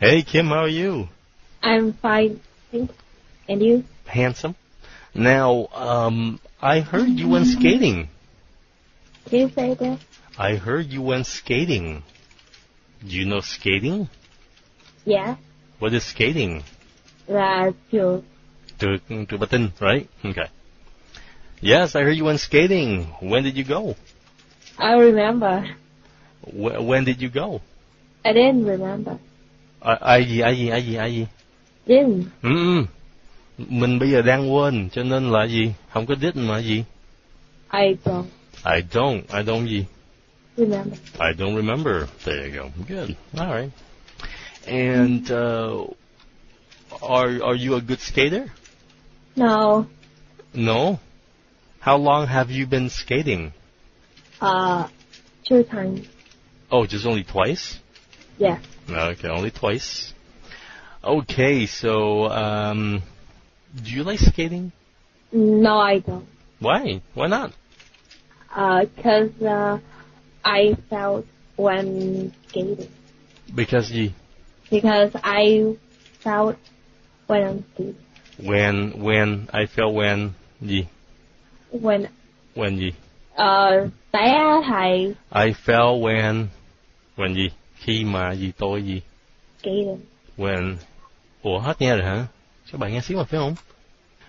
Hey Kim, how are you? I'm fine. Thanks. And you? Handsome. Now, um, I heard you went skating. Can you say that? I heard you went skating. Do you know skating? Yeah. What is skating? Là trượt. To to button, right? Okay. Yes, I heard you went skating. When did you go? I remember. Wh- when did you go? I didn't remember. À, ai gì, ai gì, ai gì, ai gì? Didn't. Ừ. Mình bây giờ đang quên, cho nên là gì? Không có did mà gì? I don't I don't, I don't gì? remember. I don't remember. There you go. Good. All right. And uh, are are you a good skater? No. No. How long have you been skating? Uh, two times. Oh, just only twice. Yeah. Okay, only twice. Okay, so um, do you like skating? No, I don't. Why? Why not? Uh, cause uh, I felt when skating. Because you Because I felt when I'm skating. when when I felt when gì When when gì uh, té thầy I felt when when gì? Khi mà gì tôi gì? When? Ủa hết nghe rồi hả? Các bạn nghe xíu mà phải không?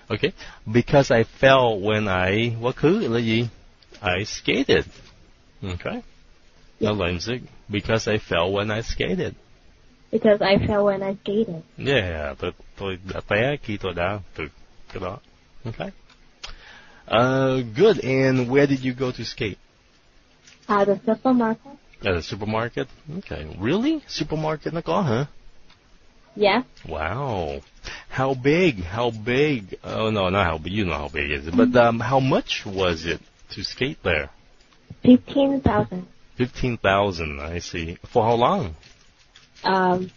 Okay because I fell when I quá khứ là gì? I skated. Okay nó là music because I fell when I skated. Because I fell when I skated. yeah tôi tôi đã té khi tôi đã từ cái đó. Okay uh, good. And where did you go to skate? At the supermarket. At a supermarket okay really supermarket nó có hả Yeah. Wow. How big? How big? Oh no, not how big. You know how big is it? But um, how much was it to skate there? Fifteen thousand. Fifteen thousand. I see. For how long? Um,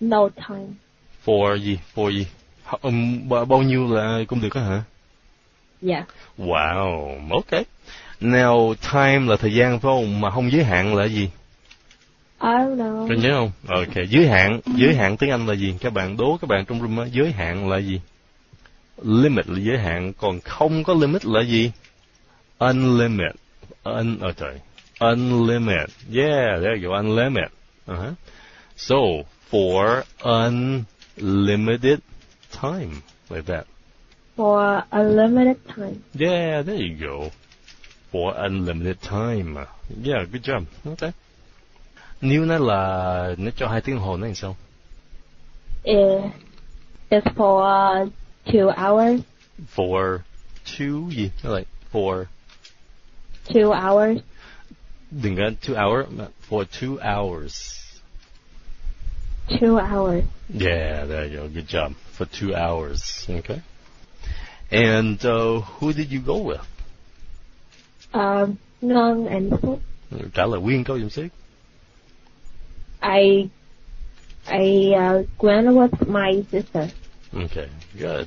no time. For gì? For gì? How- Um, bao nhiêu là cũng được hả? Yeah. Wow. Okay. Now time là thời gian phải không? Mà không giới hạn là gì? I don't know. Có nhớ không? Ok. Giới hạn. Giới hạn tiếng Anh là gì? Các bạn đố các bạn trong room á, giới hạn là gì? Limit là giới hạn. Còn không có limit là gì? Unlimited. Un, oh, sorry. Unlimited. Yeah, there you go. Unlimited. Uh-huh. So, for unlimited time. Like that. For a limited time. Yeah, there you go. For unlimited time. Yeah, good job. Okay. Nếu nó là nó cho hai tiếng hồ nó làm sao? It is for two hours. For two gì? Nó for Two hours. đừng có two hour for two hours. Two hours. Yeah, there you go. Good job. For two hours. Okay. And uh, who did you go with? Um, none and food. Trả lời nguyên câu giùm xíu. I I uh, went with my sister. Okay, good.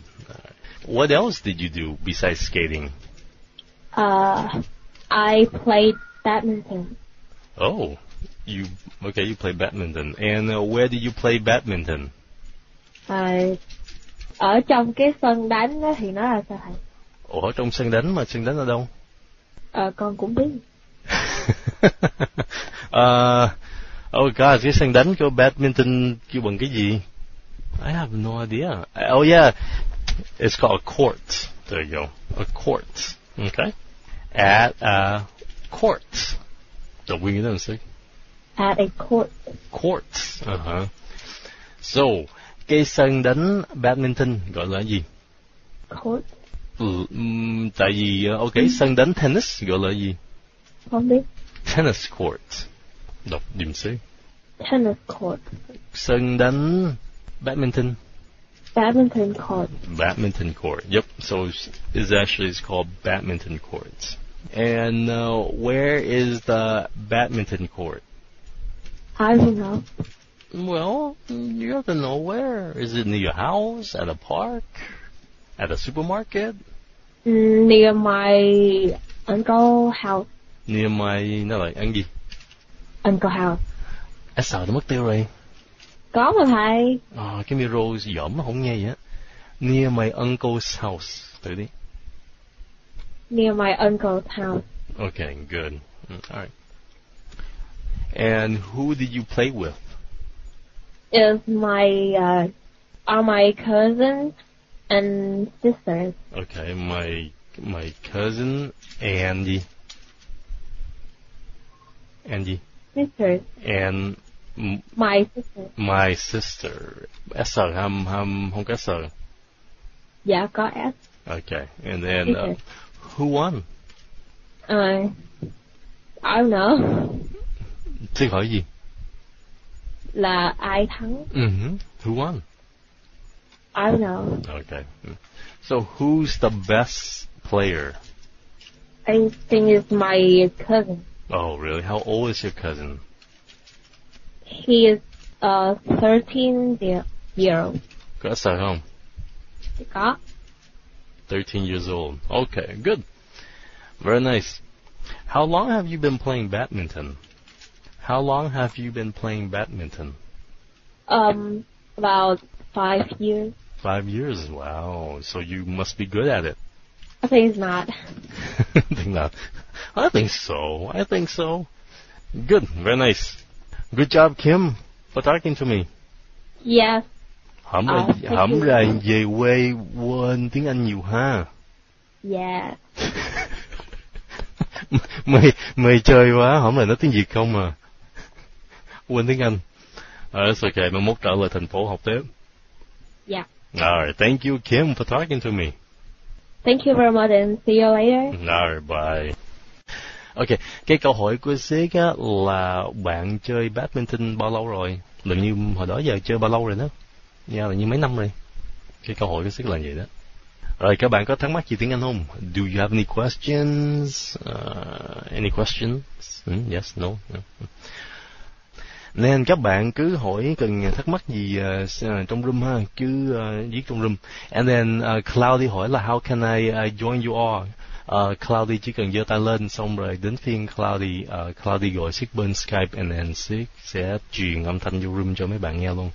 What else did you do besides skating? Uh, I played badminton. Oh, you okay? You play badminton, and uh, where did you play badminton? Uh, ở trong cái sân đánh đó thì nó là sao thầy? Ủa trong sân đánh mà sân đánh ở đâu? Ờ, con cũng biết. uh, oh god, cái sân đánh của badminton kêu bằng cái gì? I have no idea. Oh yeah, it's called a court. There you go, a court. Okay, at a court. Cái đó làm sao? At a court. Court. Uh-huh. So, cái sân đánh badminton gọi là gì? Court. Ừ, tại vì ok sân đánh tennis gọi là gì? Không biết. Tennis court. Đọc điểm xí. Tennis court. Sân đánh badminton. Badminton court. Badminton court. Yep. So it's it's actually it's called badminton court. And uh, where is the badminton court? I don't know. Well, you have to know where. Is it near your house? At a park? At a supermarket? Near my uncle house. Near my nó là ăn gì? Uncle House. S nó mất tiêu rồi. Có mà thầy. À, cái micro giỏm nó không nghe vậy á. Near my uncle's house. Thử đi. Near my uncle's house. Okay, good. Mm, all right. And who did you play with? Is my uh, are my cousins and sisters. Okay, my my cousin Andy. Andy Sisters. and My sisters. my sister. S không không không có S. Dạ có S. Okay, and then uh, who won? Uh, I don't know. Xin hỏi gì? Là ai thắng? Mm-hmm. Who won? I don't know. Okay. So who's the best player? I think it's my cousin. Oh, really? How old is your cousin? He is uh 13 year, year old. Có S không? Có. 13 years old. Okay, good. Very nice. How long have you been playing badminton? How long have you been playing badminton? Um, about five years. Five years. Wow. So you must be good at it. I think it's not. think not. I think so. I think so. Good. Very nice. Good job, Kim, for talking to me. Hổng oh, uh, Ờ, là, you. là về quê quên tiếng Anh nhiều ha. Yes. mày mày chơi quá, hổng là nói tiếng Việt không à. Quên tiếng Anh. Okay, mai mốt trở lại thành phố học tiếp. Yeah. Alright, thank you Kim for talking to me. Thank you very much and see you later. Alright, bye. Ok, cái câu hỏi của á là bạn chơi badminton bao lâu rồi? Lần như hồi đó giờ chơi bao lâu rồi đó? Nha, là như mấy năm rồi. Cái câu hỏi của Zig là vậy đó. Rồi các bạn có thắc mắc gì tiếng Anh không? Do you have any questions? Uh, any questions? Hmm, yes, no. no. Nên các bạn cứ hỏi cần thắc mắc gì uh, trong room ha, cứ uh, viết trong room. And then uh, Cloudy hỏi là how can I uh, join you all? Uh, Cloudy chỉ cần giơ tay lên xong rồi đến phiên Cloudy, uh, Cloudy gọi Sig bên Skype and then Sig sẽ truyền âm thanh vô room cho mấy bạn nghe luôn.